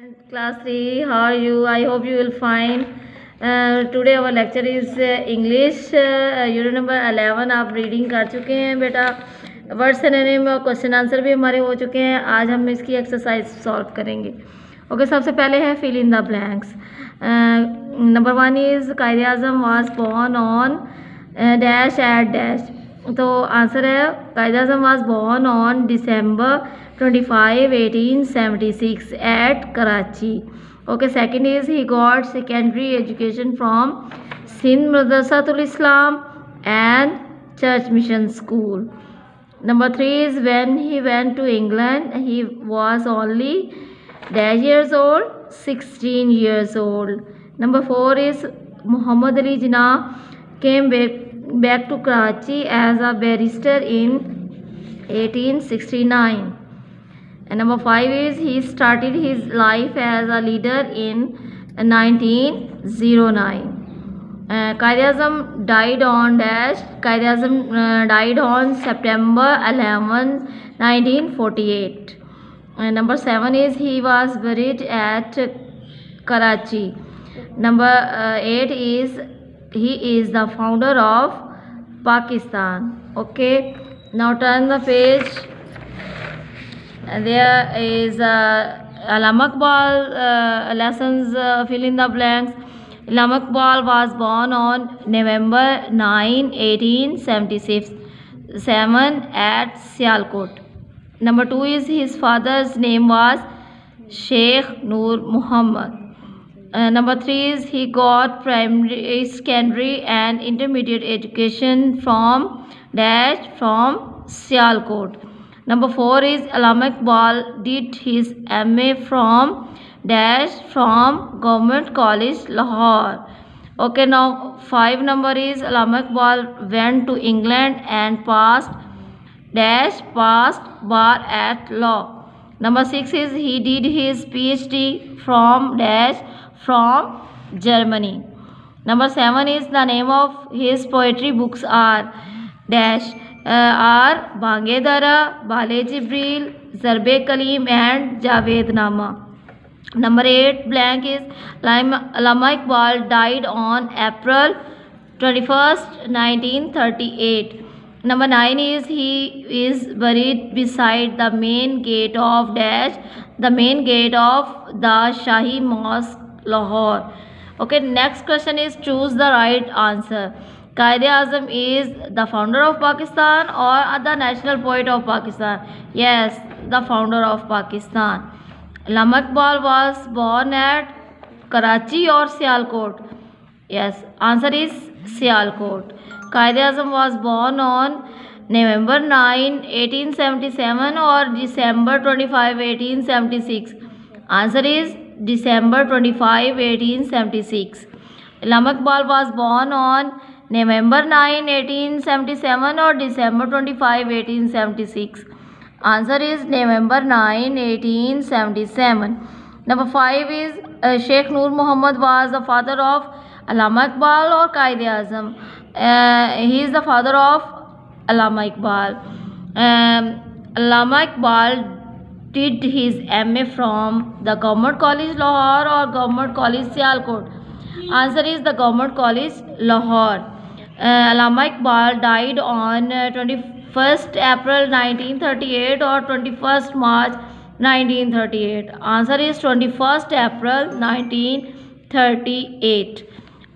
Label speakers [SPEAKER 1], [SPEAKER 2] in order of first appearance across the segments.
[SPEAKER 1] And class 3 how are you? I hope you lecture is uh, english. Uh, unit number 11 आप reading कर चुके हैं बेटा। Word synonym और क्वेश्चन आंसर भी हमारे हो चुके हैं। आज हम इसकी एक्सरसाइज सॉल्व करेंगे। ओके okay, सबसे पहले है fill in the blanks number one is Qaid Azam was born on dash at dash तो आंसर है Qaid Azam was born on December 25 1876 at Karachi. Okay second is he got secondary education from Sindh Madrasatul Islam and Church Mission School. Number 3 is when he went to England he was only dash years old 16 years old. Number 4 is Muhammad Ali Jinnah came back, back to Karachi as a barrister in 1869 and number five is he started his life as a leader in 1909 uh, Qaid died on dash Qaid uh, died on September 11 1948 and number 7 is he was buried at Karachi. Number uh, 8 is he is the founder of Pakistan. Okay now turn the page there is uh, Allama uh, lessons uh, fill in the blanks. Iqbal was born on November 9 1876 7 at Sialkot. Number 2 is his father's name was Sheikh Noor Muhammad. Uh, number 3 is he got primary secondary and intermediate education from dash from Sialkot Number 4 is Allama Iqbal did his MA from dash from Government College Lahore. Okay now 5 number is Allama Iqbal went to England and passed dash passed bar at law. Number 6 is he did his PhD from dash from Germany. Number 7 is the name of his poetry books are dash are, Bang-e-Dara, Bal-e Jibril Zarb Kalim, and Javed Nama number eight, blank is Allama Iqbal died on April twenty first, nineteen thirty eight. Number nine is, he is buried beside the main gate of dash, the main gate of the Shahi mosque, Lahore. Okay, next question is, choose the right answer. Qaid Azam is the founder of Pakistan or the national poet of Pakistan? Yes, the founder of Pakistan. Allama Iqbal was born at Karachi or Sialkot? Yes, answer is Sialkot. Qaid Azam was born on November 9, 1877 or December 25, 1876. Answer is December 25, 1876. Allama Iqbal was born on November 9, 1877 or December 25, 1876? Answer is November 9, 1877. Number 5 is uh, Sheikh Noor Muhammad was the father of Allama Iqbal or Qaid. Uh, he is the father of Allama Iqbal. Um, Allama Iqbal did his MA from the Government College Lahore or Government College Sialkot. Answer is the Government College Lahore. Uh, Allama Iqbal died on uh, 21st April 1938 or 21st March 1938. Answer is 21st April 1938.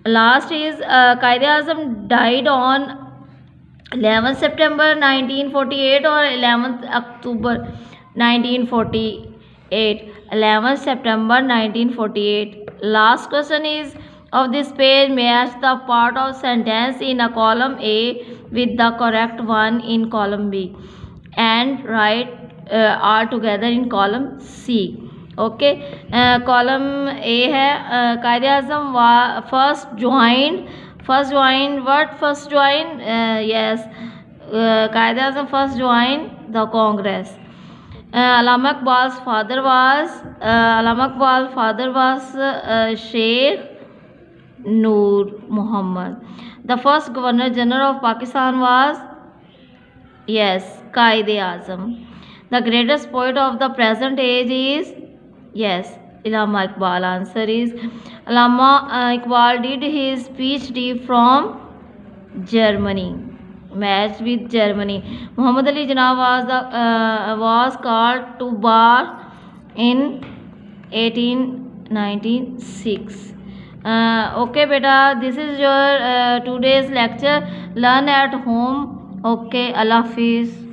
[SPEAKER 1] Last is uh, Qaid Azam died on 11 September 1948 or 11th October 1948. 11 September 1948. Last question is of this page match the part of sentence in a column A with the correct one in column B and write uh, all together in column C okay uh, column A है uh, कायदे आज़म first joined first joined what first joined uh, yes uh, कायदे आज़म first joined the Congress uh, Allama Iqbal's father was uh, Allama Iqbal's father was uh, Sheikh Noor Muhammad. The first Governor General of Pakistan was, yes, Qaid Azam. The greatest poet of the present age is, yes, Allama Iqbal. Answer is Allama uh, Iqbal did his PhD from Germany. Match with Germany. Muhammad Ali Jinnah was the uh, was called to bar in 1896. Uh, okay, beta. This is your uh, today's lecture. Learn at home. Okay, Allah Hafiz.